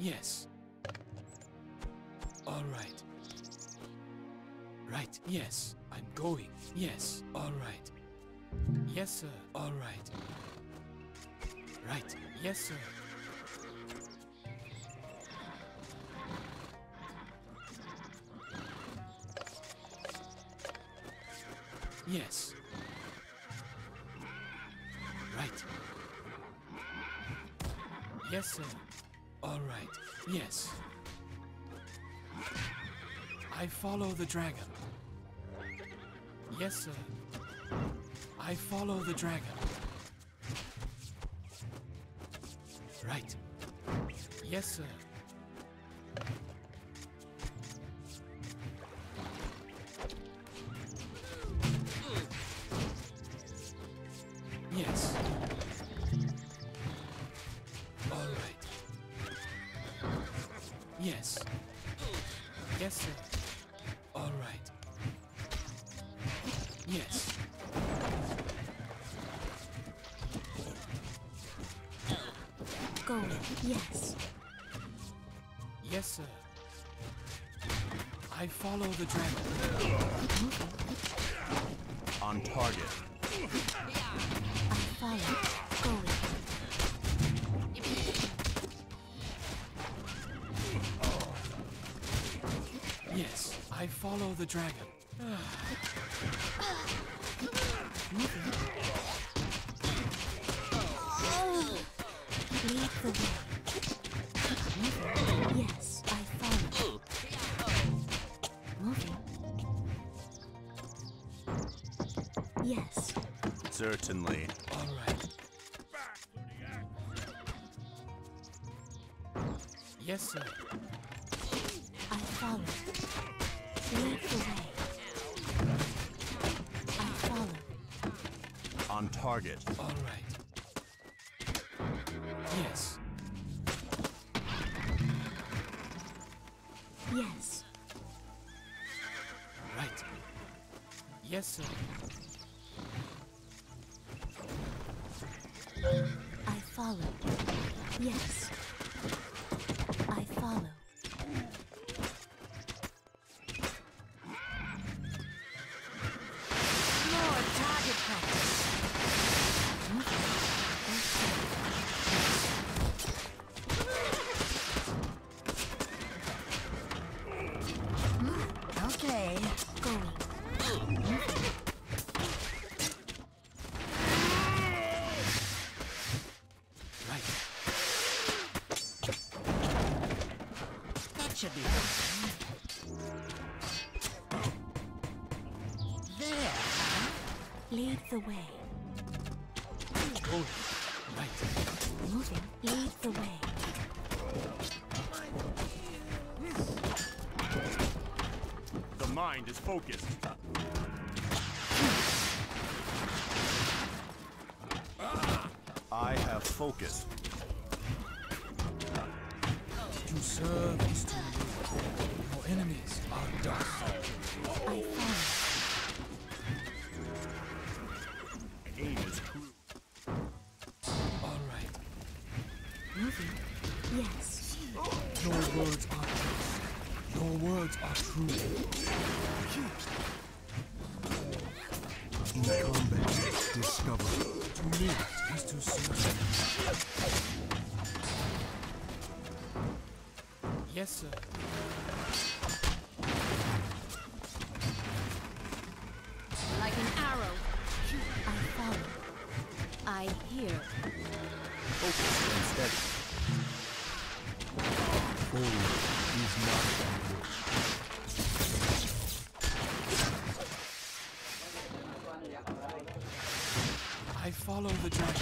Yes. All right. Right. Yes. I'm going. Yes. All right. Yes, sir. All right. Right. Yes, sir. The dragon. Yes, sir. I follow the dragon. Right. Yes, sir. I follow the dragon. On target. I follow. Going. Yes, I follow the dragon. Lead the way. Yes, Certainly. All right. Yes, sir. I follow. Lead the way. I follow. On target. All right. Yes. Yes. Right. Yes, sir. Yes. Lead the way. Going. Right. Moving. Lead the way. The mind is focused. I have focus. To serve is to live. Your enemies are dust. I follow. Combat, discover. To live is to serve. Yes, sir. Like an arrow. I follow. I hear. Focus and steady. Forward follow the dragon.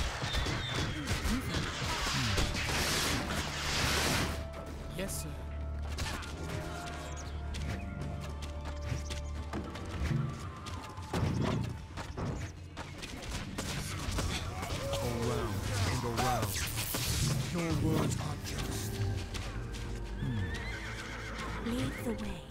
Yes, sir. Around and around. Your words are just. Hmm. Lead the way.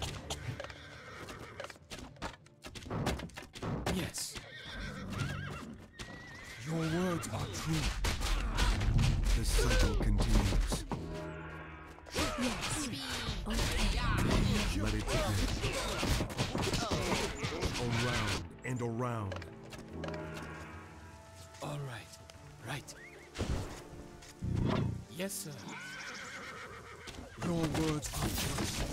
Yes, sir. Your words are just.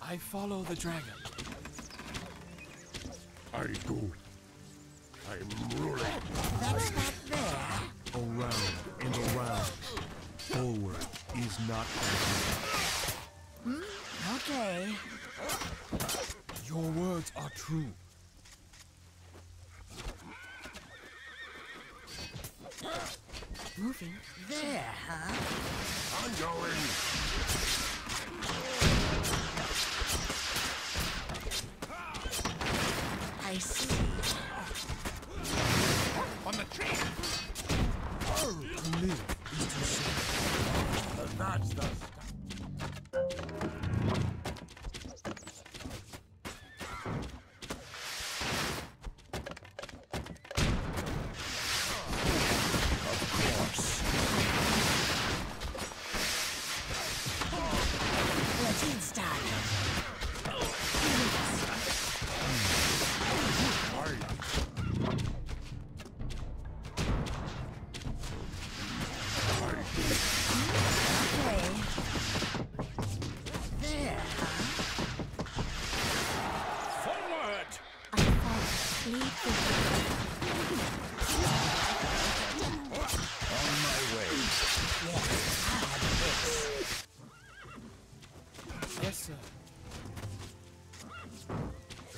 I follow the dragon. I do. I'm ruined. is not hmm? Okay. Your words are true. Moving. There, huh? I'm going.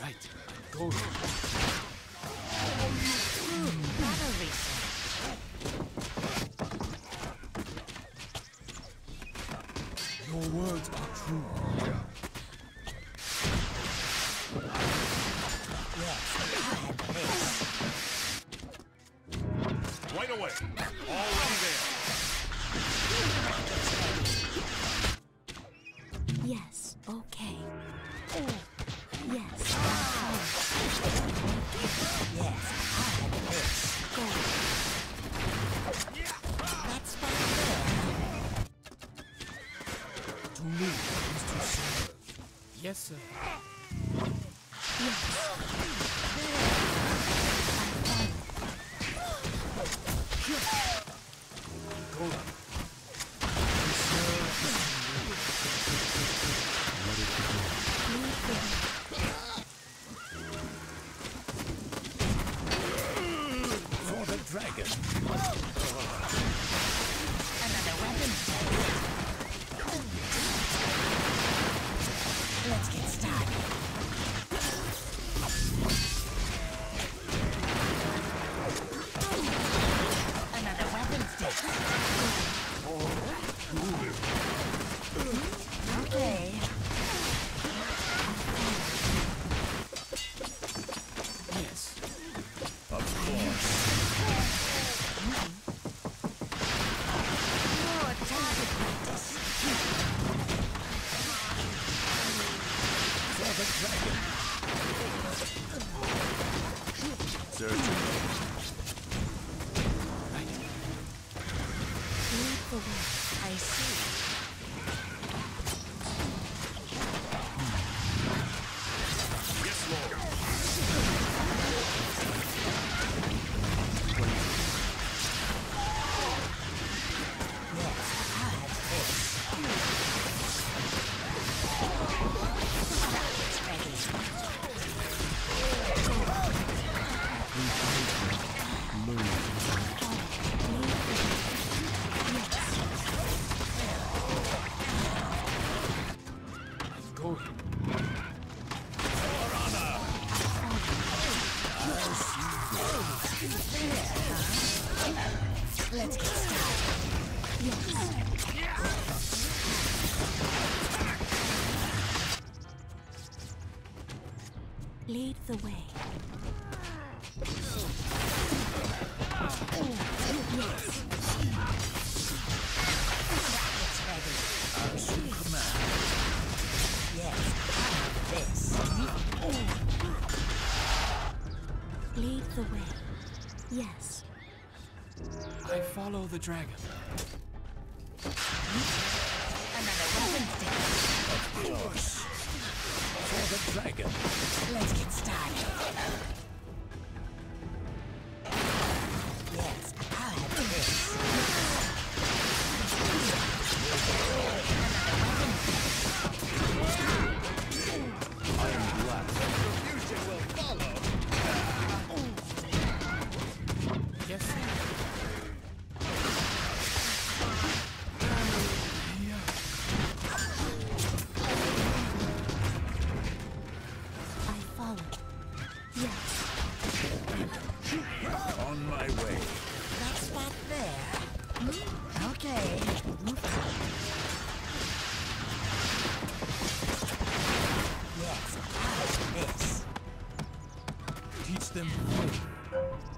Давайте, должен. Follow the dragon. Another Of course. For the dragon. Let's get started. Damn.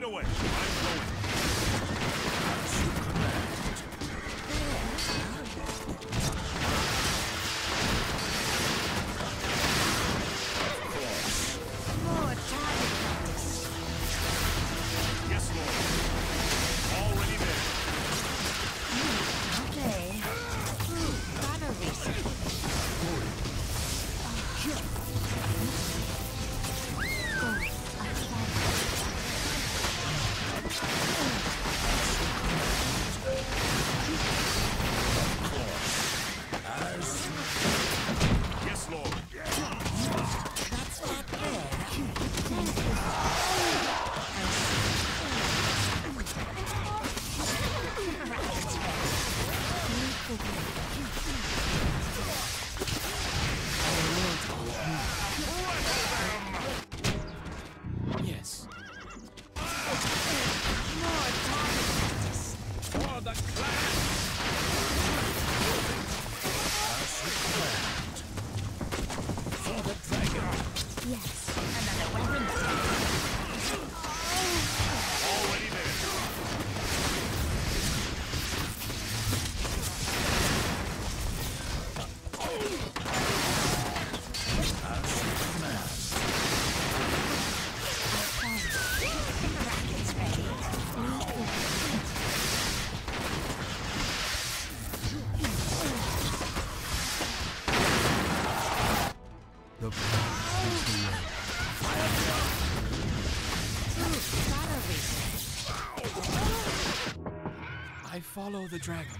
right away. Right Follow the dragon.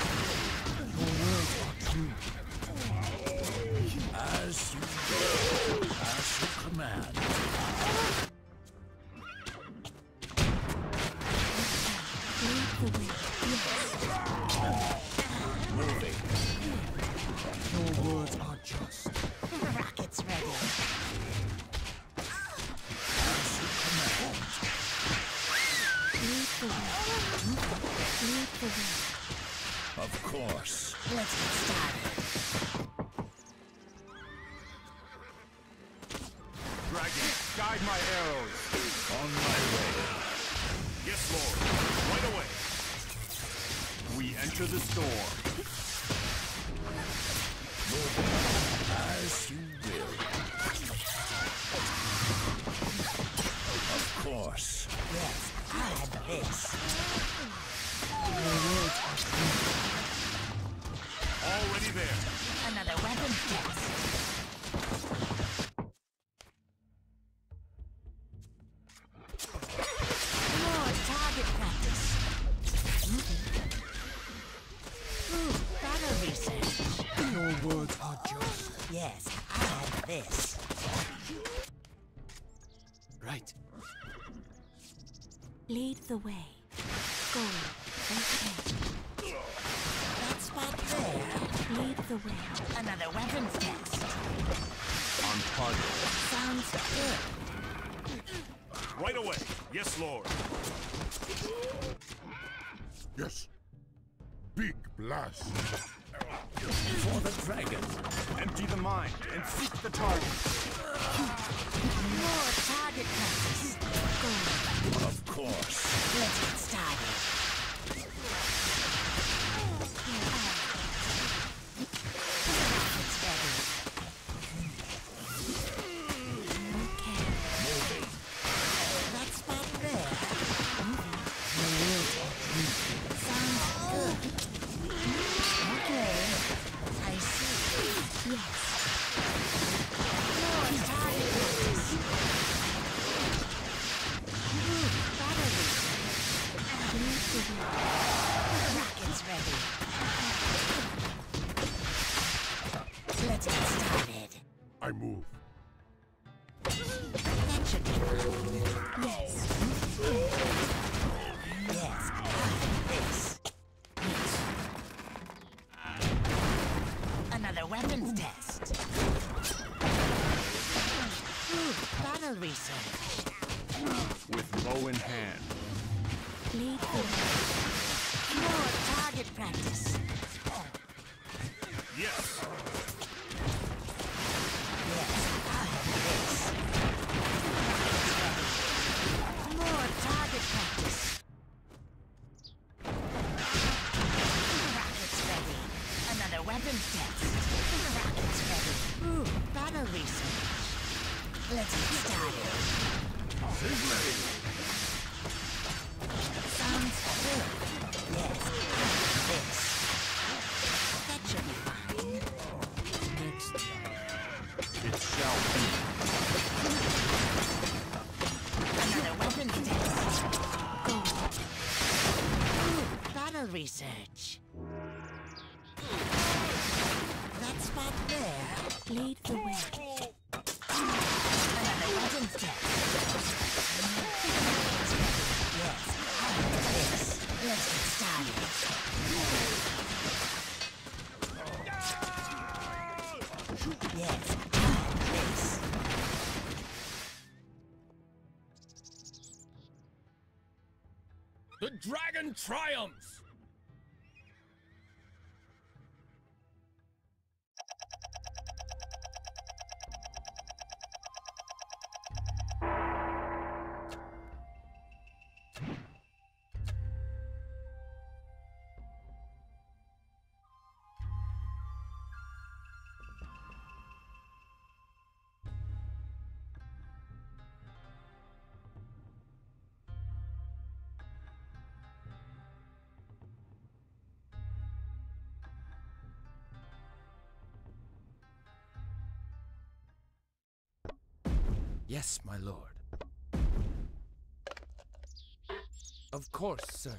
As you. As you command. Dragon, guide my arrows. On my way. Yes, Lord. Right away. We enter the storm. As you will. Of course. Yes, I have this. Already there. Another weapon test. Lead the way. Go. Okay. That spot there. Lead the way. Another weapons test. On target. Sounds good. Right away. Yes, Lord. Yes. Big blast. For the dragon. Empty the mind and seek the target. More target practice. Of course. Let's get Yes. Yes, Yes, The dragon triumphs! Yes, my lord. Of course, sir.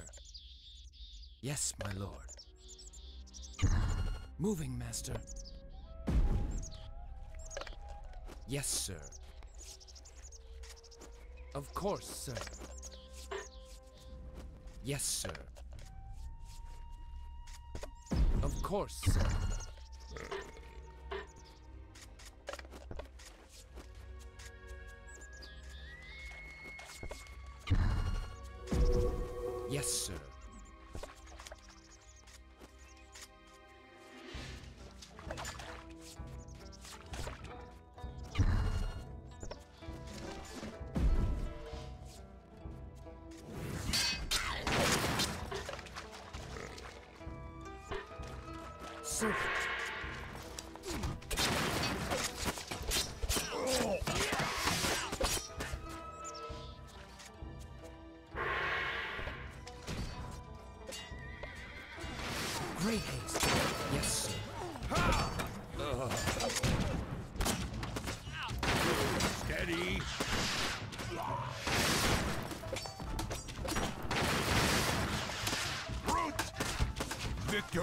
Yes, my lord. Moving, master. Yes, sir. Of course, sir. Yes, sir. Of course, sir. Yes, sir.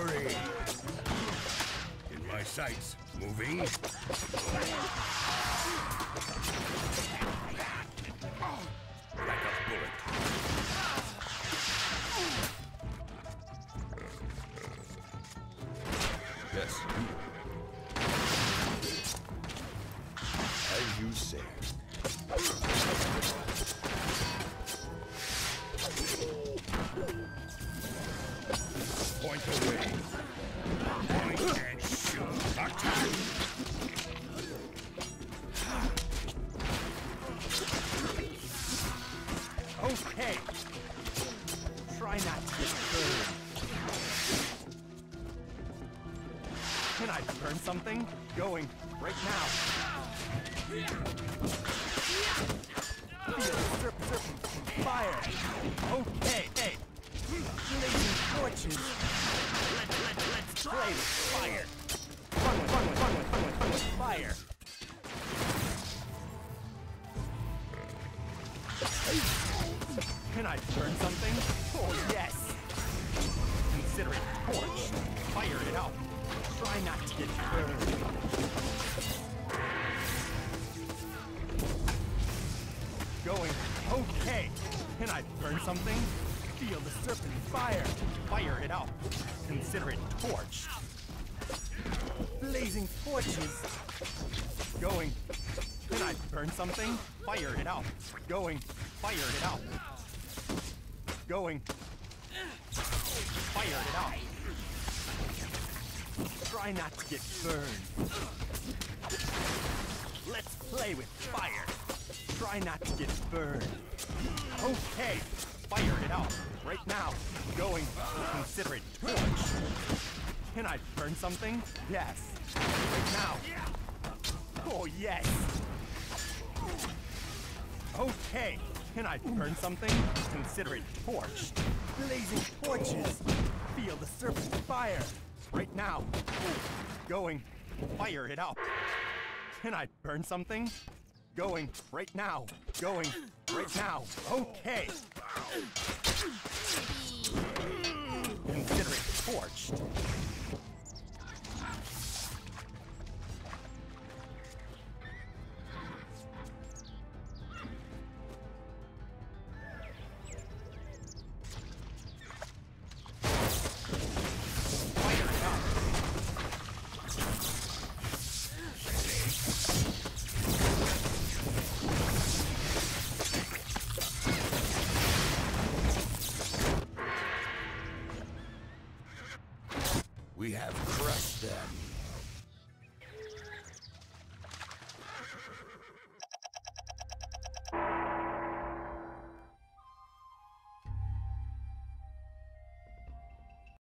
Victory. In my sights. Moving. Like a bullet. Going right now. Serp serpent fire. Okay, hey. Blazing torches. Let, let, let's play with fire. Something? Fire it out. Going. Fire it out. Going. Fire it out. Try not to get burned. Let's play with fire. Try not to get burned. Okay. Fire it out. Right now. Going. Consider it torch. Can I burn something? Yes. Right now. Oh, yes. Okay. Can I burn something? Consider it torched. Blazing torches. Feel the serpent's fire. Right now. Going. Fire it up! Can I burn something? Going right now. Going right now. Okay. Consider it torched. Have crushed.